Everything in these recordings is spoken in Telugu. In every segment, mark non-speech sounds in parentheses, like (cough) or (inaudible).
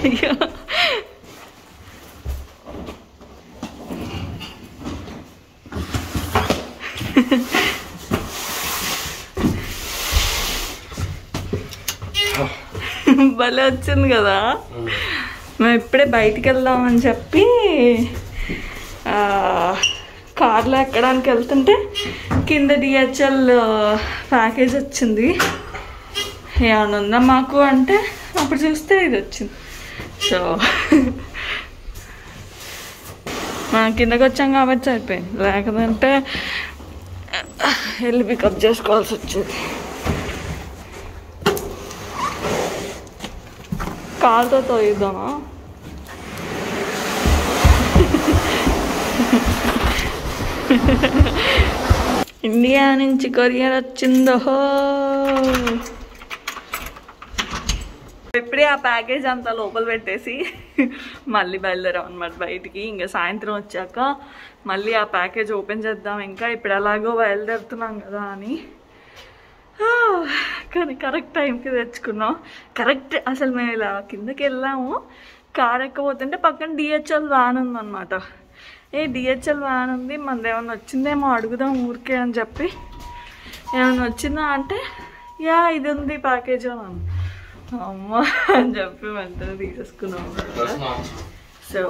అయ్యో. భలే వచ్చింది కదా. మేము ఇప్పుడే బయటికి వెళ్దామని చెప్పి కార్లో ఎక్కడానికి వెళ్తుంటే కింద డిహెచ్ఎల్ ప్యాకేజ్ వచ్చింది. ఏమైనా ఉందా మాకు అంటే అప్పుడు చూస్తే ఇది వచ్చింది. సో. మనం కిందకి వచ్చాం కాబట్టి సరిపోయింది. లేకపోతే వెళ్ళి పికప్ చేసుకోవాల్సి వచ్చింది. కాలుతో తోయిద్దామా? ఇండియా నుంచి కొరియర్ వచ్చిందో. ఇప్పుడే ఆ ప్యాకేజ్ అంతా లోపల పెట్టేసి మళ్ళీ బయలుదేరాం అనమాట బయటికి. ఇంకా సాయంత్రం వచ్చాక మళ్ళీ ఆ ప్యాకేజ్ ఓపెన్ చేద్దాం. ఇంకా ఇప్పుడు ఎలాగో బయలుదేరుతున్నాం కదా అని. కానీ కరెక్ట్ టైంకి తెచ్చుకున్నాం. కరెక్ట్ అసలు మేము ఇలా కిందకి వెళ్ళాము. కార్ ఎక్కబోతుంటే పక్కన డిహెచ్ఎల్ వ్యాన్ ఉందన్నమాట. ఏ డిహెచ్ఎల్ వ్యాన్ ఉంది. మనది ఏమన్నా వచ్చిందేమో అడుగుదాం ఊరికే అని చెప్పి. ఏమైనా వచ్చిందా అంటే యా ఇది ఉంది ప్యాకేజ్ అని అమ్మ అని చెప్పి వెంటనే తీసేసుకున్నాం అన్నమాట. సో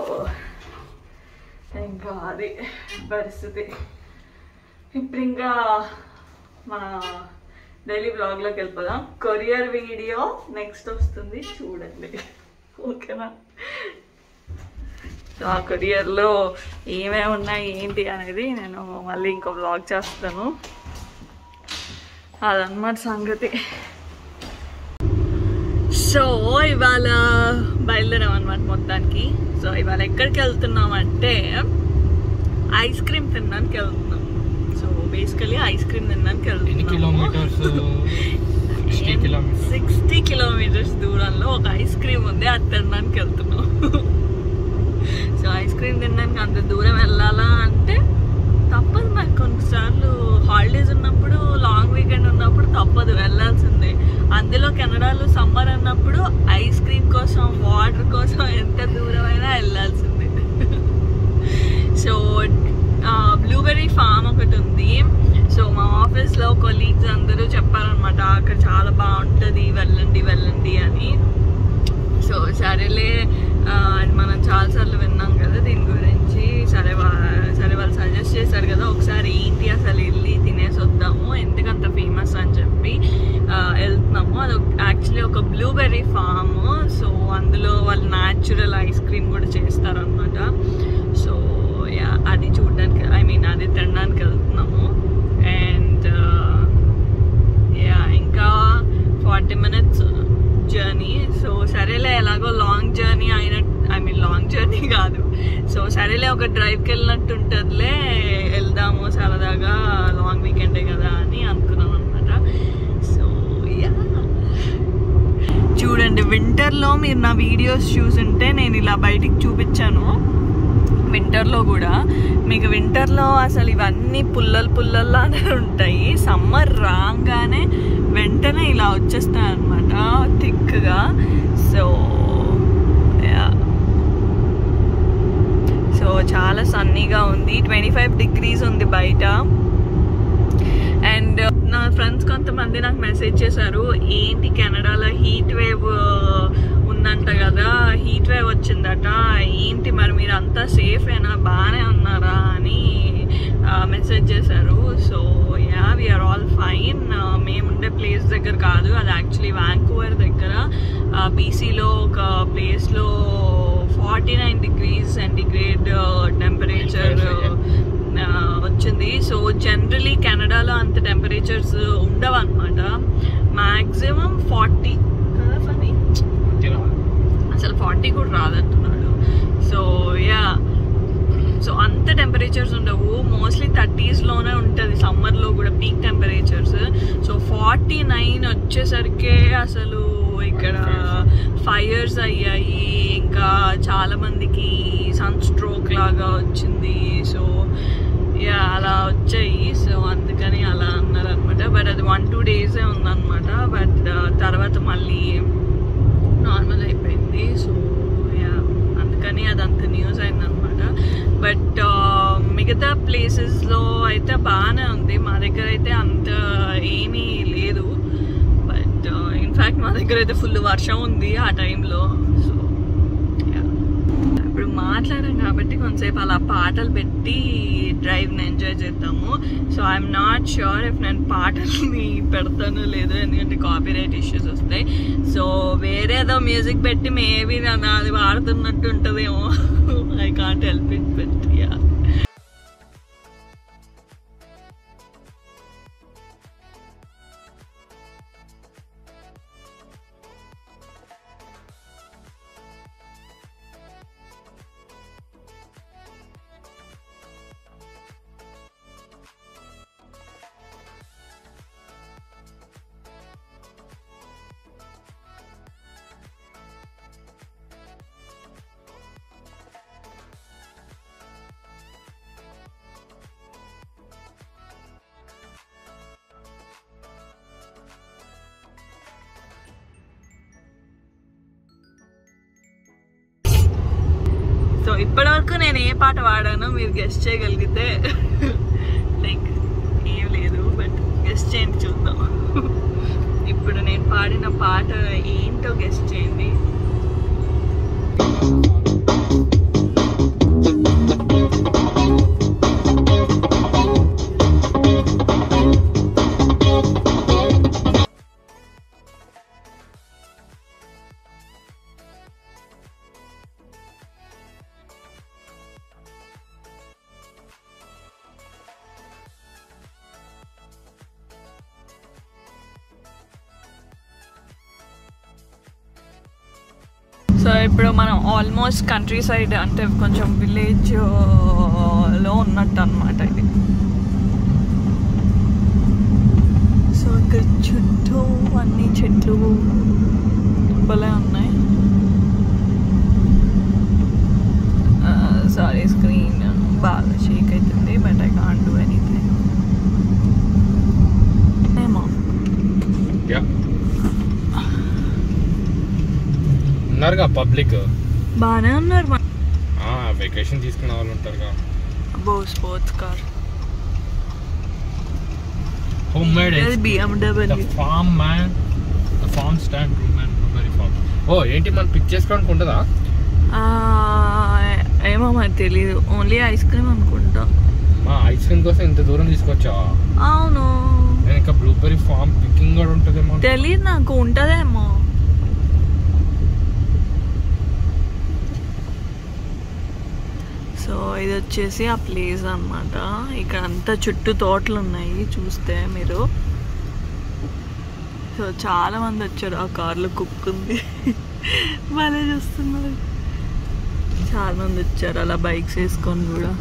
ఇంకా అది పరిస్థితి. ఇప్పుడు ఇంకా మన డైలీ బ్లాగ్లోకి వెళ్ళిపోదాం. కొరియర్ వీడియో నెక్స్ట్ వస్తుంది చూడండి. ఓకేనా? సో ఆ కొరియర్లో ఏమేమి ఉన్నాయి ఏంటి అనేది నేను మళ్ళీ ఇంకో బ్లాగ్ చేస్తాను. అదన్నమాట సంగతి. సో ఇవాళ బయలుదేరాం అనమాట మొత్తానికి. సో ఇవాళ ఎక్కడికి వెళ్తున్నాం అంటే ఐస్ క్రీమ్ తినడానికి వెళ్తున్నాం. సో బేసికలీ ఐస్ క్రీమ్ తినడానికి వెళ్తున్నాం సిక్స్టీ (laughs) కిలోమీటర్స్ దూరంలో ఒక ఐస్ క్రీమ్ ఉంది అది తినడానికి వెళ్తున్నాం. (laughs) సో ఐస్ క్రీమ్ తినడానికి అంత దూరం వెళ్ళాలా అంటే తప్పదు మాకు కొన్నిసార్లు హాలిడేస్ ఉన్నప్పుడు లాంగ్ వీకెండ్ ఉన్నప్పుడు తప్పదు వెళ్ళాల్సిందే. అందులో కెనడాలో సమ్మర్ అన్నప్పుడు ఐస్ క్రీమ్ కోసం వాటర్ కోసం ఎంత దూరమైనా వెళ్ళాల్సిందే. సో బ్లూబెర్రీ ఫామ్ ఒకటి ఉంది. సో మా ఆఫీస్లో కొలీగ్స్ అందరూ చెప్పారనమాట అక్కడ చాలా బాగుంటుంది వెళ్ళండి వెళ్ళండి అని. సో సరేలే ఆ, మనం చాలాసార్లు విన్నాం కదా దీని గురించి సరే వా- సరే వాళ్ళు సజెస్ట్ చేశారు కదా ఒకసారి ఏంటి అసలు వెళ్ళి తినేసి వద్దాము ఎందుకంత ఫేమస్ అని చెప్పి ఆ, వెళ్తున్నాము అది యాక్చువల్లీ ఒక బ్లూబెర్రీ ఫామ్ సో అందులో వాళ్ళు న్యాచురల్ ఐస్ క్రీమ్ కూడా చేస్తారనమాట సో యా అది చూడడానికి ఐ మీన్ అది తినడానికి వెళ్తున్నాము. అండ్ యా uh, ఇంకా ఫార్టీ మినిట్స్ జర్నీ సో సరేలే ఎలాగో లాంగ్ జర్నీ అయిన ఐ మీన్ లాంగ్ జర్నీ కాదు. సో సరేలే ఒక డ్రైవ్కి వెళ్ళినట్టు ఉంటుందిలే వెళ్దాము సరదాగా లాంగ్ వీకెండే కదా అని అనుకున్నాం అనమాట సో యా చూడండి వింటర్లో మీరు నా వీడియోస్ చూసుంటే నేను ఇలా బయటికి చూపించాను. వింటర్లో కూడా. మీకు వింటర్లో అసలు ఇవన్నీ పుల్లలు పుల్లల్లానే ఉంటాయి. సమ్మర్ రాగానే వెంటనే ఇలా వచ్చేస్తాయి అనమాట థిక్గా. సో సో చాలా సన్నీగా ఉంది. ట్వంటీ ఫైవ్ డిగ్రీస్ ఉంది బయట. అండ్ నా ఫ్రెండ్స్ కొంతమంది నాకు మెసేజ్ చేశారు ఏంటి కెనడాలో హీట్ వేవ్ ఉందంట కదా హీట్ వేవ్ వచ్చిందట ఏంటి మరి మీరు అంతా సేఫేనా బాగానే ఉన్నారా? అని మెసేజ్ చేశారు. So yeah we're all fine మేముండే ప్లేస్ దగ్గర కాదు అది యాక్చువల్లీ వ్యాంకూవర్ దగ్గర. బీసీలో ఒక ప్లేస్లో forty nine degrees centigrade temperature వచ్చింది. సో జనరలీ కెనడాలో అంత టెంపరేచర్స్ ఉండవు అనమాట మ్యాక్సిమం ఫార్టీ కదా ఫనీ అసలు ఫార్టీ కూడా రాదంటున్నాడు. సో యా సో అంత టెంపరేచర్స్ ఉండవు. మోస్ట్లీ థర్టీస్లోనే ఉంటుంది. సమ్మర్లో కూడా peak temperatures so forty nine వచ్చేసరికి అసలు ఇక్కడ ఫైర్స్ అయ్యాయి. ఇంకా చాలా మందికి సన్ స్ట్రోక్ లాగా వచ్చింది. సో యా అలా వచ్చాయి సో అందుకని అలా అన్నారు అనమాట బట్ అది వన్ టూ ఉందన్నమాట బట్ uh, తర్వాత మళ్ళీ నార్మల్ అయిపోయింది. సో అందుకని అదంత న్యూస్ అయిందనమాట బట్ uh, మిగతా ప్లేసెస్లో అయితే బాగానే ఉంది. మా దగ్గర అయితే అంత ఏమీ లేదు. బట్ ఇన్ఫ్యాక్ట్ uh, మా దగ్గర అయితే ఫుల్ వర్షం ఉంది ఆ టైంలో మాట్లాడాం కాబట్టి కొంతసేపు అలా పాటలు పెట్టి డ్రైవ్ని ఎంజాయ్ చేద్దాము. So I'm not sure if నేను పాటల్ని పెడతాను లేదు ఎందుకంటే కాపీ రైట్ ఇష్యూస్ వస్తాయి. సో వేరేదో మ్యూజిక్ పెట్టి మేబీ నన్ను అది వాడుతున్నట్టు ఉంటుందేమో. ఇప్పటివరకు నేను ఏ పాట పాడానో మీరు గెస్ట్ చేయగలిగితే లైక్ ఏం లేదు బట్ గెస్ట్ చేయండి చూద్దాం. ఇప్పుడు నేను పాడిన పాట ఏంటో గెస్ట్ చేయండి. సో ఇప్పుడు మనం ఆల్మోస్ట్ కంట్రీ సైడ్ అంటే కొంచెం విలేజ్లో ఉన్నట్టు అనమాట ఇది. సో ఇక్కడ చుట్టూ అన్ని చెట్లు భలే ఉన్నాయి సారీ స్క్రీన్ బాగా షేక్ అవుతుంది but I can't do anything ఏమో యా ఉన్నారుగా పబ్లిక్. బాగానే ఉన్నారు వెకేషన్ తీసుకునే వాళ్ళు ఉంటారుగా. అబ్బో sports car homemade BMW farm man farm stand room man blueberry farm oh ఏంటి మనం పిక్ చేసుకోవడానికి ఉంటుందా ఏమో మరి తెలీదు. ఓన్లీ ఐస్ క్రీమ్ అనుకుంటా. మా ఐస్ క్రీమ్ కోసం ఇంత దూరం తీసుకొచ్చావా అవును. ఇంకా బ్లూబెరీ ఫార్మ్ పికింగ్ కూడా ఉంటుందేమో తెలీదు నాకు ఉంటదేమో సో ఇది వచ్చేసి ఆ ప్లేస్ అన్నమాట. ఇక్కడ అంతా చుట్టూ తోటలు ఉన్నాయి చూస్తే మీరు. సో చాలా మంది వచ్చారు. ఆ కార్లో కుక్ ఉంది (laughs) భలే చూస్తున్నారు. చాలా మంది వచ్చారు. అలా బైక్స్ వేసుకొని కూడా.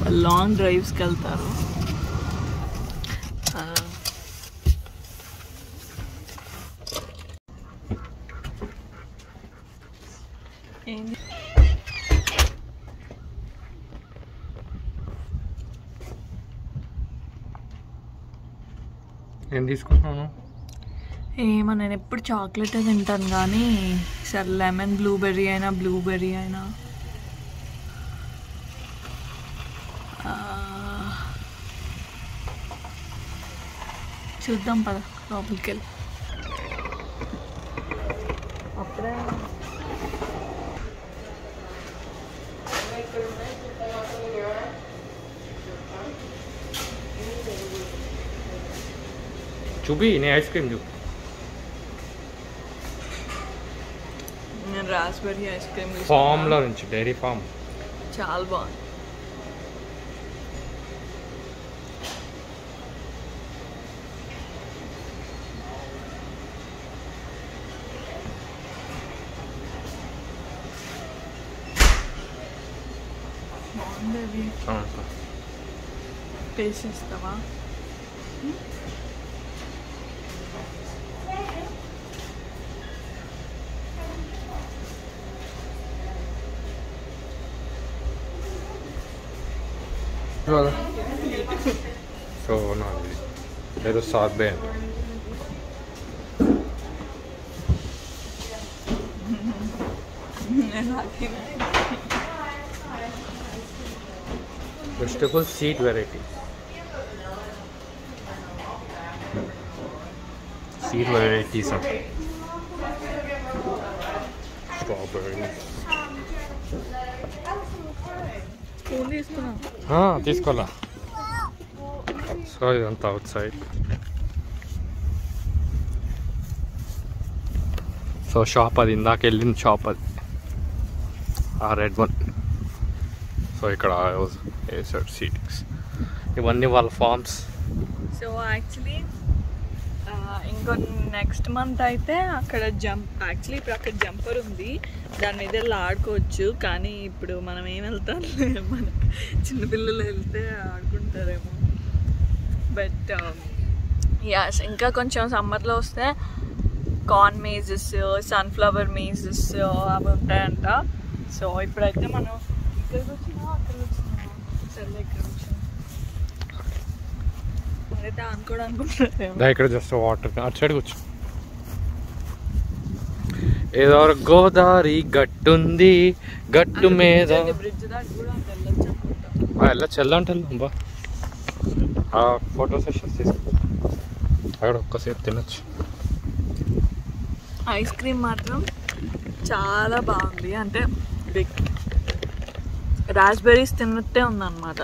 వాళ్ళు లాంగ్ డ్రైవ్స్కి వెళ్తారు ఆ, ఏంది ఏం తీసుకుంటున్నాను ఏమో నేను ఎప్పుడు చాక్లెట్ తింటాను కానీ సరే లెమన్ బ్లూబెర్రీ అయినా బ్లూబెర్రీ అయినా. చూద్దాం పద లోపలికి వెళ్ళి చూపి నేను ఐస్ క్రీమ్ చూపి నేను రాస్బెర్రీ ఐస్ క్రీమ్ ఫామ్లో నుంచి డైరీ ఫామ్ చాలా బాగుంది బాగుంది అది టేస్ట్ చేస్తావా సో నాది ఏదో సార్బే అండి vegetable seed variety seed varieties అంట స్ట్రాబెర్రీ స్పూన్ తీసుకున్నాం తీసుకోవాలా? సో ఇదంతా అవుట్ సైడ్ సో షాప్ అది ఇందాక వెళ్ళిన షాప్ అది. ఆ రెడ్ వన్ సో ఇక్కడ వేసాడు సీటింగ్స్ ఇవన్నీ వాళ్ళ farms so actually next month అయితే అక్కడ జంప్ యాక్చువల్లీ ఇప్పుడు అక్కడ జంపర్ ఉంది. దాని మీద వెళ్ళి ఆడుకోవచ్చు కానీ ఇప్పుడు మనం ఏం వెళ్తాం మన చిన్నపిల్లలు వెళ్తే ఆడుకుంటారేమో. బట్ యాస్ um, ఇంకా కొంచెం సమ్మర్లో వస్తే కార్న్ మేజెస్ సన్ఫ్లవర్ మేజెస్ అవి ఉంటాయంట. సో ఇప్పుడైతే మనం ఇక్కడికి వచ్చినా అక్కడికి వచ్చినా. సరే ఇక్కడ. వచ్చినా అయితే అనుకోవడం అనుకుంటున్నారేమో దా ఇక్కడ జస్ట్ వాటర్ అటు సైడ్ కూర్చో ఏదో గోదావరి గట్టుంది. గట్టు మీద. వెళ్ళొచ్చు వెళ్దాం బా. ఆ ఫోటో సెషన్స్ తీసుకో అక్కడ ఒక్కసేపు తినొచ్చు. ఐస్ క్రీమ్ మాత్రం చాలా బాగుంది. అంటే రాస్బెర్రీస్ తిన్నట్టే ఉందన్నమాట.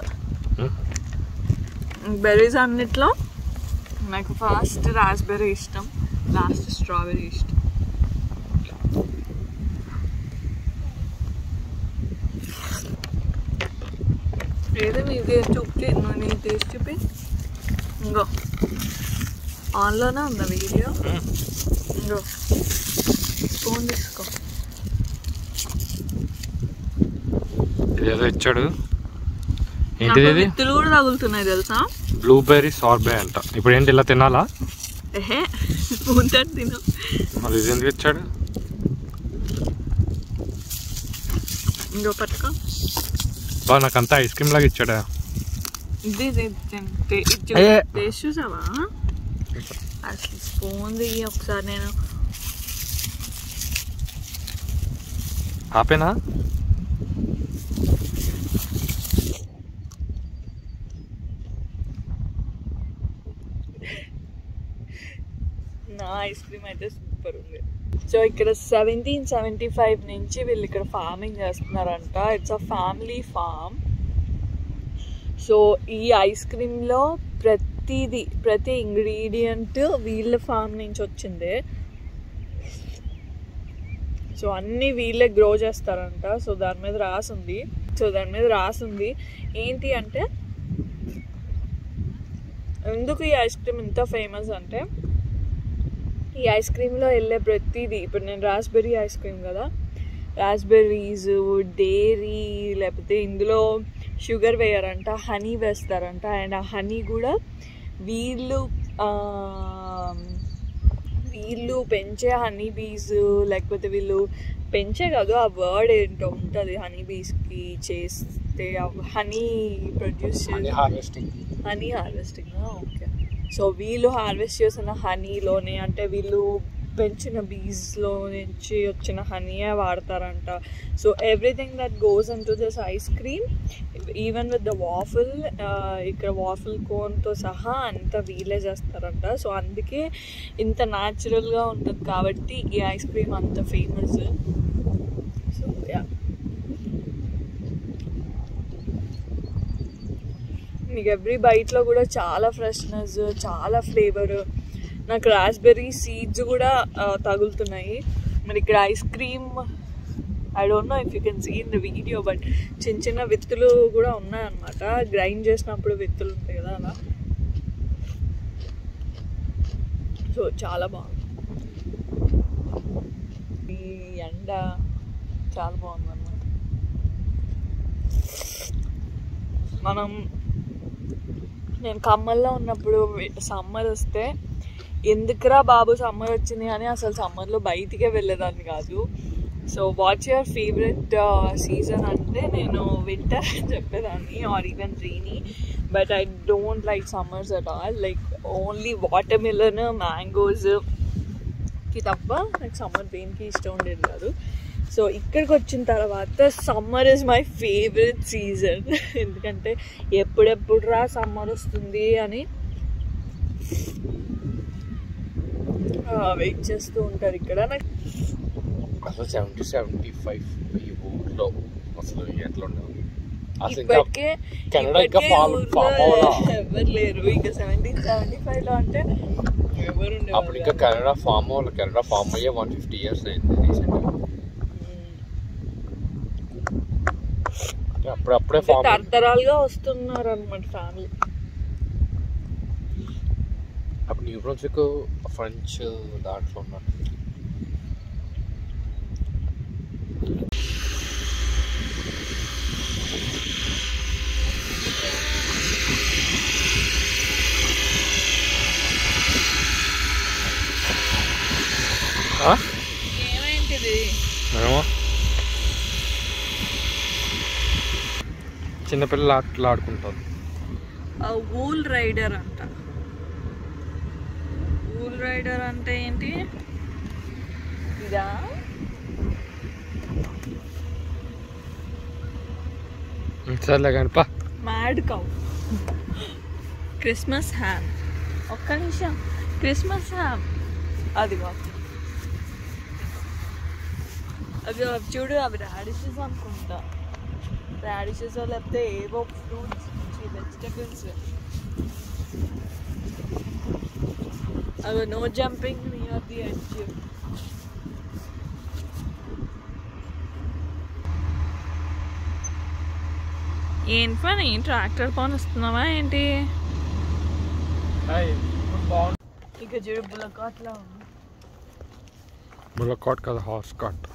బెర్రీస్ అన్నిట్లో నాకు ఫస్ట్ రాస్బెర్రీ ఇష్టం లాస్ట్ స్ట్రాబెర్రీ ఇష్టం. ఏదో ఇది చూపి నువ్వు నీ టేస్ట్ చూపి. ఇంకో. ఆన్లోనే ఉందా వీడియో? ఇంకో. స్పూన్ తీసుకో. ఇదేదో ఇచ్చాడు. ఏంటిది కూడా తగులుతున్నాయి తెలుసా? బ్లూబెర్రీ సార్బే అంట. ఇప్పుడు ఏంటి ఇలా తినాలా? ఏహే స్పూన్ తోటి తిను. మరి ఇది ఎందుకు ఇచ్చాడు? ఇంకో పట్టుకో. బా నాకంతా ఐస్ క్రీమ్ లాగా ఇచ్చాడా? ఇది ఇది తిన్- టే- ఇది చూ- ఏ. టేస్ట్ చూసావా? అసలు స్పూన్ దిగి ఒకసారి నేను. ఆపేనా నా ఐస్ క్రీమ్ అయితే సూపర్ ఉంది. సో ఇక్కడ సెవెంటీన్ సెవెంటీ ఫైవ్ నుంచి వీళ్ళు ఇక్కడ ఫార్మింగ్ చేస్తున్నారంట. It's a family farm so ఈ ఐస్ క్రీమ్లో ప్రతిది ప్రతి ఇంగ్రీడియంట్ వీళ్ళ ఫామ్ నుంచి వచ్చిందే. సో అన్నీ వీళ్ళే గ్రో చేస్తారంట. సో దాని మీద రాసుంది. సో దాని మీద రాసుంది. ఏంటి అంటే ఎందుకు ఈ ఐస్ క్రీమ్ ఇంత ఫేమస్ అంటే ఈ ఐస్ క్రీమ్లో వెళ్ళే ప్రతిదీ. ఇప్పుడు నేను రాస్బెర్రీ ఐస్ క్రీమ్ కదా. రాస్బెర్రీస్ డైరీ లేకపోతే ఇందులో షుగర్ వేయరంట హనీ వేస్తారంట. అండ్ ఆ హనీ కూడా వీళ్ళు వీళ్ళు పెంచే హనీ బీస్ లేకపోతే వీళ్ళు పెంచే కాదు ఆ వర్డ్ ఏంటో ఉంటుంది హనీ బీస్కి చేస్తే. హనీ ప్రొడ్యూస్ చేసి harvesting. Honey harvesting okay. So వీళ్ళు హార్వెస్ట్ చేసిన హనీలోనే అంటే వీళ్ళు పెంచిన బీజ్లో నుంచి వచ్చిన హనీయే వాడతారంట. So everything that goes and to this ice cream even with the waffle ఇక్కడ వాఫిల్ కోన్తో సహా అంత వీలే చేస్తారంట. సో అందుకే ఇంత న్యాచురల్గా ఉంటుంది కాబట్టి ఈ ఐస్ క్రీమ్ అంత ఫేమస్ సో యా మీకు ఎవ్రీ బైట్లో కూడా చాలా ఫ్రెష్నెస్ చాలా ఫ్లేవర్ నాకు రాస్బెర్రీ సీడ్స్ కూడా తగులుతున్నాయి. మరి ఇక్కడ ice cream I don't know if you can see in the video but చిన్న చిన్న విత్తులు కూడా ఉన్నాయన్నమాట. గ్రైండ్ చేసినప్పుడు విత్తులు ఉంటాయి కదా అలా. సో చాలా బాగుంది. ఈ ఎండ చాలా బాగుంది అన్నమాట మనం నేను ఖమ్మంలో ఉన్నప్పుడు సమ్మర్ వస్తే ఎందుకురా బాబు సమ్మర్ వచ్చింది అని అసలు సమ్మర్లో బయటికే వెళ్ళేదాన్ని కాదు. So what's your favourite season అంటే నేను వింటర్ అని చెప్పేదాన్ని or even rainy. But I don't like summers at all. Like only watermelon mangoes. కి తప్ప నాకు సమ్మర్ దేనికి ఇష్టం ఉండేది కాదు. సో ఇక్కడికి వచ్చిన తర్వాత summer is my favourite season ఎందుకంటే ఎప్పుడెప్పుడు రా సమ్మర్ వస్తుంది అని వెయిట్ చేస్తూ ఉంటారు ఇక్కడ. నాకు అసలు సెవెంటీ సెవెంటీ ఫైవ్ ఈ ఊర్లో అసలు ఎట్లా ఉండదు? ఇప్పటికే ఎవరు లేరు. ఇంకా సెవెంటీన్ సెవెంటీ ఫైవ్లో అంటే ఎవరు అప్పుడు ఇంకా కెనడా ఫామ్ అవ్వాలి. కెనడా ఫామ్ అయ్యే వన్ ఫిఫ్టీ ఇయర్స్ అయింది. రీసెంట్గా అప్పుడు అప్పుడే ఫామ్ తరతరాలుగా వస్తున్నారు అనమాట ఫ్యామిలీ. అప్పుడు న్యూ బ్రన్స్విక్ ఫ్రెంచ్ దాంట్లో ఉన్నారు? ఏమైంటిది? ఏమో. చిన్నపిల్లలు ఆటలు ఆడుకుంటారు. వూల్ రైడర్ అంట. వూల్ రైడర్ అంటే ఏంటి? ఇదా? సర్లే కానీ పా. Mad cow Christmas ham. ఒక్క నిమిషం. Christmas ham. అది అవి అవి చూడు అవి రాడిషెస్ అనుకుంటా. రాడిషెస్ లేకపోతే ఏవో ఫ్రూట్స్ వెజిటబుల్స్ అవి no jumping near the edge ఏంటి పని ట్రాక్టర్ పని వస్తున్నావా ఏంటి ఇక చూడు బుల్లకాట్లా ఉంది ములకాట్ కదా హార్స్ కాట్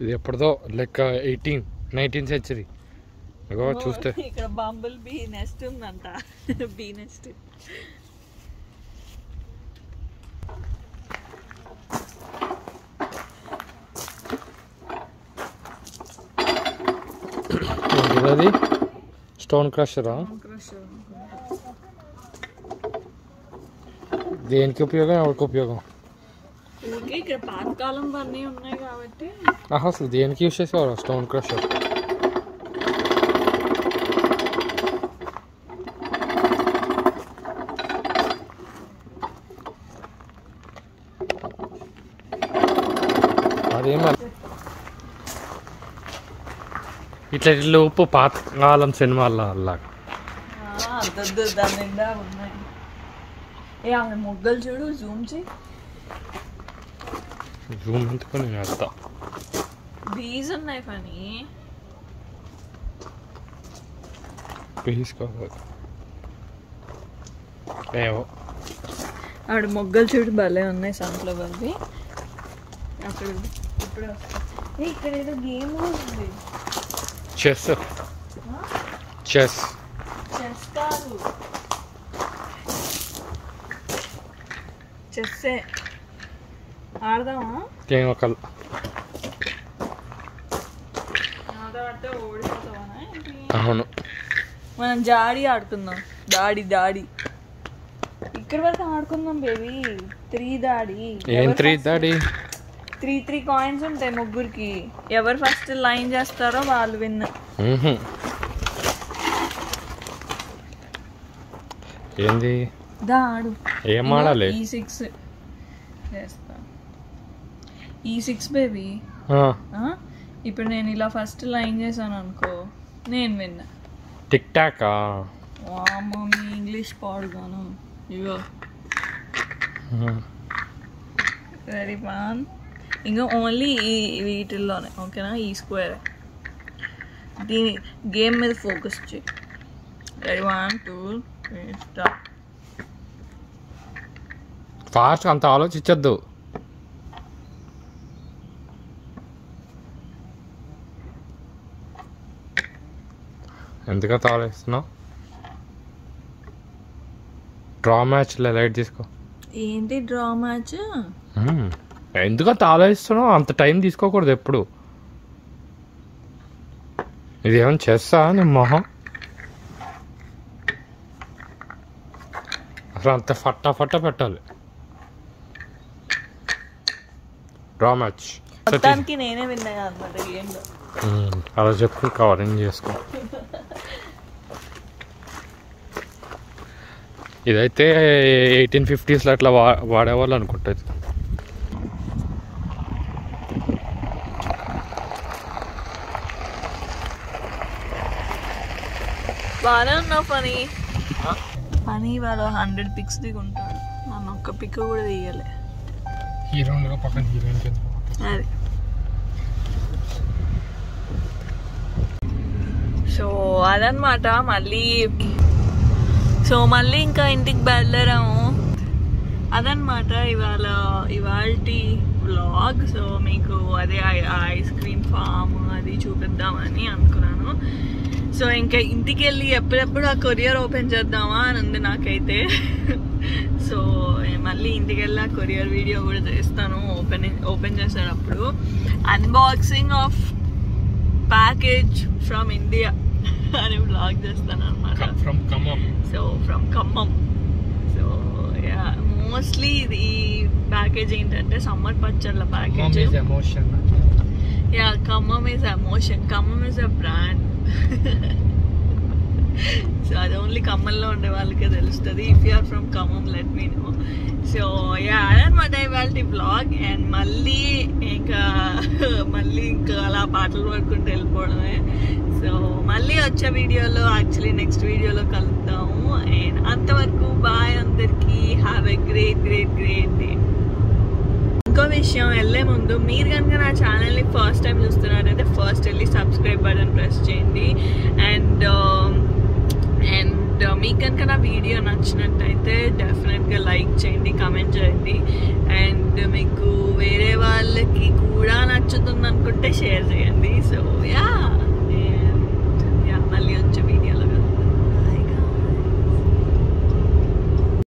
ఇది ఎప్పటిదో లెక్క ఎయిటీన్ నైన్టీన్ సెంచరీ. అగో చూస్తే. ఇక్కడ బంబుల్ బీ నెస్ట్ ఉందంట. (laughs) Bee NEFT. ఏంటిది అది స్టోన్ క్రషరా. దేనికి ఉపయోగం? ఎవరికి ఉపయోగం? ఊరికే ఇక్కడ పాతకాలం అన్నీ ఉన్నాయి కాబట్టి. ఆహా అసలు దేనికి యూస్ చేసేవారు స్టోన్ క్రషర్ అదేం ఇట్లా లోపు పాతకాలం సినిమాల్లో అలాగా ఆ, అద్దద్దు దాని నిండా ఉన్నాయి. ఏ ఆమె మొగ్గలు చూడు జూమ్ చేయి. జూమ్ ఎందుకు నేను వెళ్తా బీజ్ ఉన్నాయి పని తీసుకోవాలి ఏవో ఆవిడ మొగ్గలు చూడు భలే ఉన్నాయి సన్ఫ్లవర్వి అక్కడ ఇప్పుడే వస్తా. ఏ, ఇక్కడ ఏదో గేమ్ ఉంది. చెస్ చెస్ చెస్ కాదు. చెస్సే ఆడదామా? గేమ్ ఒక అవును. మనం జాడి ఆడుకుందాం. దాడి దాడి. ఇక్కడ వరకు ఆడుకుందాం బేబీ త్రీ దాడి. ఏం త్రీ దాడి? త్రీ త్రీ కాయిన్స్ ఉంటాయి ముగ్గురికి. ఎవరు ఫస్ట్ లైన్ చేస్తారో వాళ్ళు విన్. ఏంది? దా ఆడు ఏం ఆడాలి? సిక్స్ చేస్తా ఈ సిక్స్ బేబీ ఇప్పుడు నేను ఇలా ఫస్ట్ లైన్ చేశాను అనుకో నేను విన్నా టిక్ టాకా వామ్మో మీ ఇంగ్లీష్ పాడుగాను. ఇగో. వెరీ పాన్ ఇంకా ఓన్లీ ఈ వీటిల్లోనే ఓకేనా? ఈ స్క్వేర్ దీని గేమ్ మీద ఫోకస్ చేయి. Ready one two start fast అంత ఆలోచించద్దు. ఎందుకంత ఆలోచిస్తున్నావు? డ్రా మ్యాచ్లో లైట్ తీసుకో ఏంటి డ్రా మ్యాచ్? మ్మ్. ఎందుకంత ఆలోచిస్తున్నావు? అంత టైం తీసుకోకూడదు ఎప్పుడు. ఇది ఏమైనా చేస్తా నీ మొహం? అసలు అంత ఫట్టా ఫట్టా పెట్టాలి. Draw match. నేనే అలా చెప్పు కవరింగ్ చేసుకో. (laughs) ఇదైతే ఎయిటీన్ ఫిఫ్టీస్లో అట్లా వా వాడేవాళ్ళు అనుకుంటుంది బాగానే ఉన్నావు పని పని వాళ్ళు హండ్రెడ్ పిక్స్ దిగుంటాడు. నన్ను ఒక్క పిక్ కూడా తీయలే. హీరోయిన్ పక్కన హీరోయిన్ అది. సో అదనమాట మళ్ళీ సో మళ్ళీ ఇంకా ఇంటికి బయలుదేరాము. అదనమాట ఇవాళ ఇవాల్టి వ్లాగ్ సో మీకు అదే ఐస్ క్రీమ్ ఫామ్ అది చూపిద్దామని అనుకున్నాను. సో ఇంకా ఇంటికి వెళ్ళి ఎప్పుడెప్పుడు ఆ కొరియర్ ఓపెన్ చేద్దామా అని ఉంది నాకైతే. (laughs) సో మళ్ళీ ఇంటికి వెళ్ళి ఆ కొరియర్ వీడియో కూడా చేస్తాను ఓపెన్ ఓపెన్ చేసేటప్పుడు. Unboxing of package from India అని బ్లాగ్ చేస్తాను అనమాట from Khammam so from Khammam so yeah mostly ఇది ప్యాకేజ్ ఏంటంటే సమ్మర్ పచ్చళ్ళ package emotion yeah Khammam is emotion Khammam is a brand (laughs) so అది ఓన్లీ ఖమ్మంలో ఉండే వాళ్ళకే తెలుస్తుంది. If you're from Khammam let me know so yeah అదనమాట ఇవాళ బ్లాగ్ అండ్ మళ్ళీ ఇంకా (laughs) మళ్ళీ ఇంకా అలా పాటలు పడుకుంటూ వెళ్ళిపోవడమే. సో మళ్ళీ వచ్చే వీడియోలో యాక్చువల్లీ నెక్స్ట్ వీడియోలో కలుద్దాము. అండ్ అంతవరకు బాయ్ అందరికీ. Have a great great great day ఇంకో విషయం వెళ్ళే ముందు మీరు కనుక నా ఛానల్ని ఫస్ట్ టైం చూస్తున్నారైతే ఫస్ట్ వెళ్ళి సబ్స్క్రైబ్ బటన్ ప్రెస్ చేయండి. అండ్ అండ్ uh, మీకు కనుక నా వీడియో నచ్చినట్టయితే డెఫినెట్గా లైక్ చేయండి కమెంట్ చేయండి. అండ్ uh, మీకు వేరే వాళ్ళకి కూడా నచ్చుతుంది అనుకుంటే షేర్ చేయండి. So yeah